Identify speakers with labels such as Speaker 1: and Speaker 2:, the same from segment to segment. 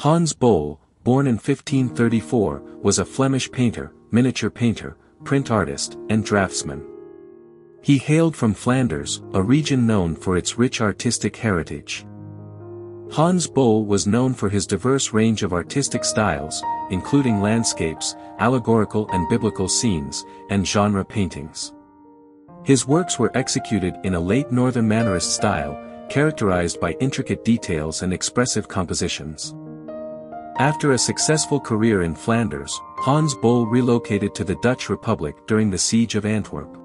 Speaker 1: Hans Bol, born in 1534, was a Flemish painter, miniature painter, print artist, and draftsman. He hailed from Flanders, a region known for its rich artistic heritage. Hans Bol was known for his diverse range of artistic styles, including landscapes, allegorical and biblical scenes, and genre paintings. His works were executed in a late Northern Mannerist style, characterized by intricate details and expressive compositions. After a successful career in Flanders, Hans Bol relocated to the Dutch Republic during the Siege of Antwerp.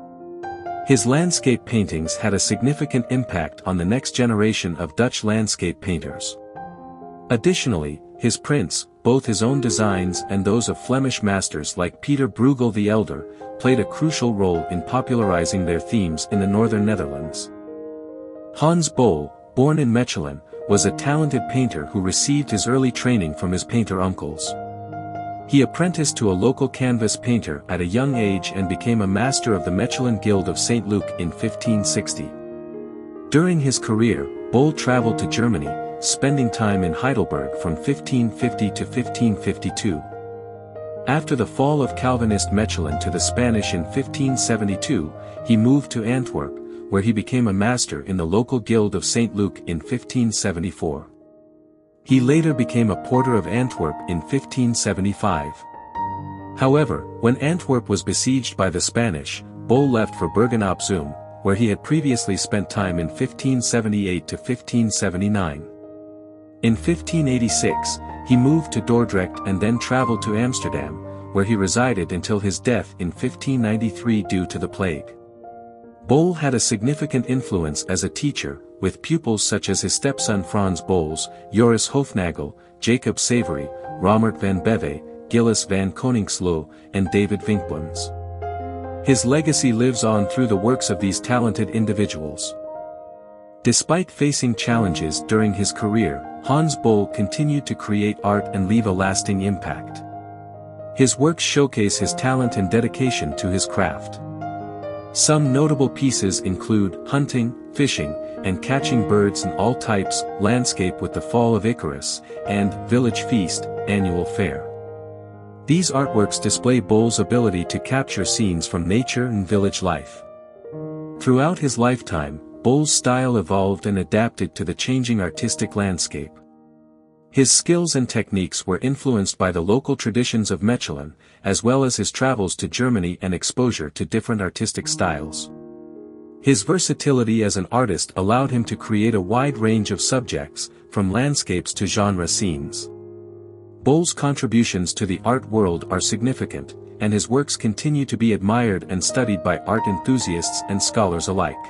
Speaker 1: His landscape paintings had a significant impact on the next generation of Dutch landscape painters. Additionally, his prints, both his own designs and those of Flemish masters like Peter Bruegel the Elder, played a crucial role in popularizing their themes in the northern Netherlands. Hans Bol, born in Mechelen, was a talented painter who received his early training from his painter uncles. He apprenticed to a local canvas painter at a young age and became a master of the Mechelen Guild of St. Luke in 1560. During his career, Bol traveled to Germany, spending time in Heidelberg from 1550 to 1552. After the fall of Calvinist Mechelen to the Spanish in 1572, he moved to Antwerp, where he became a master in the local guild of St. Luke in 1574. He later became a porter of Antwerp in 1575. However, when Antwerp was besieged by the Spanish, Bol left for Bergen op Zoom, where he had previously spent time in 1578 to 1579. In 1586, he moved to Dordrecht and then traveled to Amsterdam, where he resided until his death in 1593 due to the plague. Bol had a significant influence as a teacher, with pupils such as his stepson Frans Boels, Joris Hoefnagel, Jacob Savery, Romert van Beve, Gillis van Coninxloo, and David Vinckboons. His legacy lives on through the works of these talented individuals. Despite facing challenges during his career, Hans Bol continued to create art and leave a lasting impact. His works showcase his talent and dedication to his craft. Some notable pieces include hunting, fishing, and catching birds in all types, landscape with the fall of Icarus, and village feast, annual fair. These artworks display Bol's ability to capture scenes from nature and village life. Throughout his lifetime, Bol's style evolved and adapted to the changing artistic landscape. His skills and techniques were influenced by the local traditions of Mechelen, as well as his travels to Germany and exposure to different artistic styles. His versatility as an artist allowed him to create a wide range of subjects, from landscapes to genre scenes. Bol's contributions to the art world are significant, and his works continue to be admired and studied by art enthusiasts and scholars alike.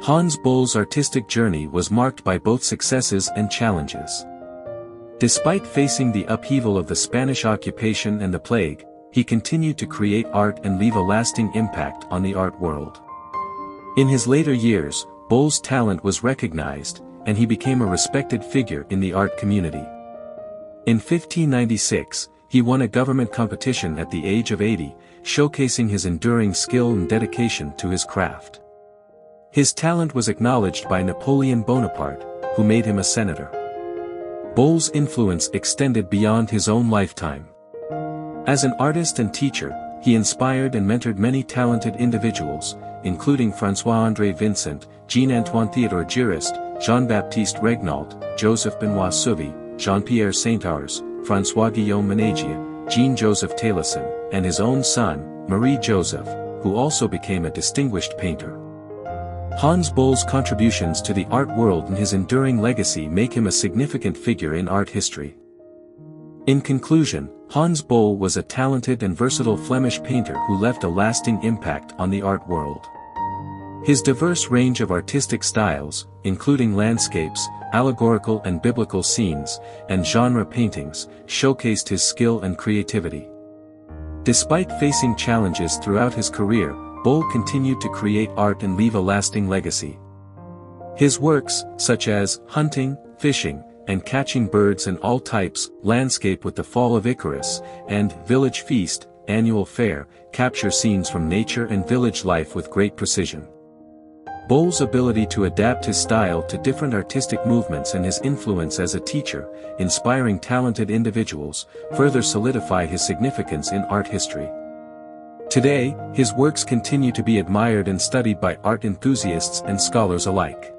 Speaker 1: Hans Bol's artistic journey was marked by both successes and challenges. Despite facing the upheaval of the Spanish occupation and the plague, he continued to create art and leave a lasting impact on the art world. In his later years, Bol's talent was recognized, and he became a respected figure in the art community. In 1596, he won a government competition at the age of 80, showcasing his enduring skill and dedication to his craft. His talent was acknowledged by Napoleon Bonaparte, who made him a senator. Bol's influence extended beyond his own lifetime. As an artist and teacher, he inspired and mentored many talented individuals, including François-André Vincent, Jean-Antoine Theodore Giroust, Jean-Baptiste Regnault, Joseph Benoit Suvée, Jean-Pierre Saint-Ours, François-Guillaume Ménageot, Jean-Joseph Taillasson, and his own son, Marie-Joseph, who also became a distinguished painter. Hans Bol's contributions to the art world and his enduring legacy make him a significant figure in art history. In conclusion, Hans Bol was a talented and versatile Flemish painter who left a lasting impact on the art world. His diverse range of artistic styles, including landscapes, allegorical and biblical scenes, and genre paintings, showcased his skill and creativity. Despite facing challenges throughout his career, Bol continued to create art and leave a lasting legacy. His works, such as Hunting, Fishing, and Catching Birds in All Types, Landscape with the Fall of Icarus, and Village Feast, Annual Fair, capture scenes from nature and village life with great precision. Bol's ability to adapt his style to different artistic movements and his influence as a teacher, inspiring talented individuals, further solidify his significance in art history. Today, his works continue to be admired and studied by art enthusiasts and scholars alike.